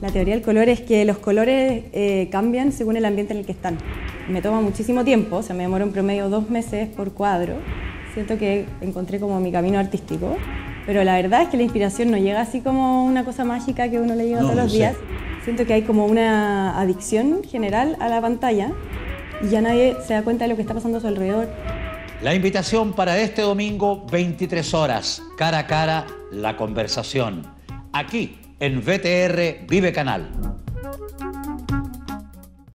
La teoría del color es que los colores eh, cambian según el ambiente en el que están. Me toma muchísimo tiempo, o sea, me demora un promedio dos meses por cuadro. Siento que encontré como mi camino artístico, pero la verdad es que la inspiración no llega así como una cosa mágica que uno le llega todos los días. Siento que hay como una adicción general a la pantalla y ya nadie se da cuenta de lo que está pasando a su alrededor. La invitación para este domingo, 23 horas, cara a cara, la conversación. Aquí, en VTR Vive Canal.